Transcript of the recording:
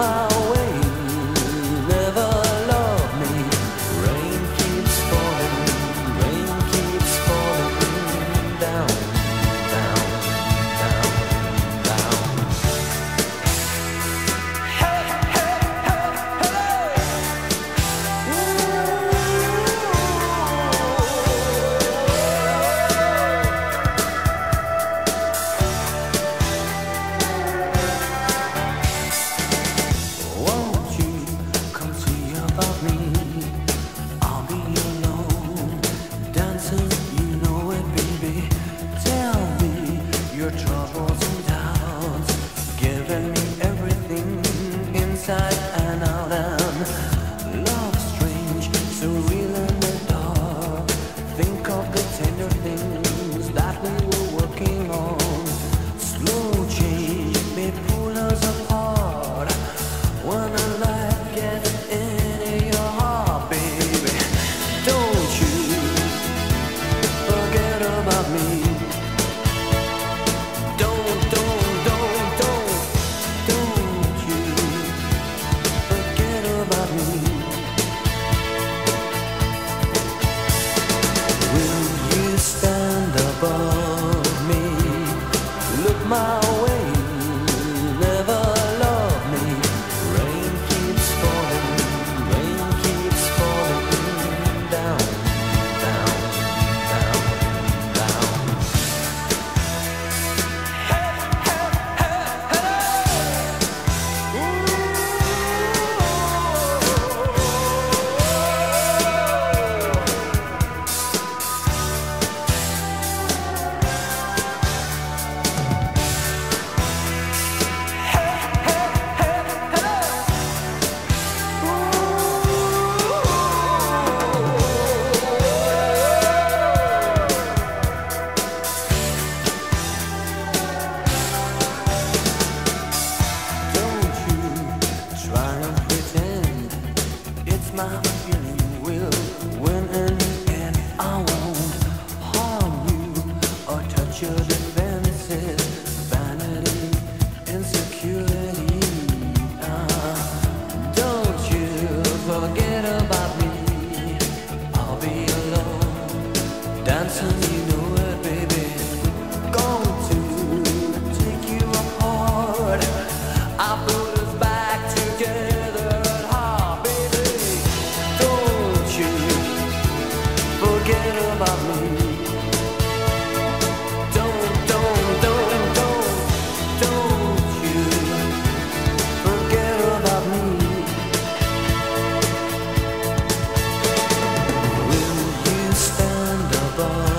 my And doubts, giving me. should have been this above.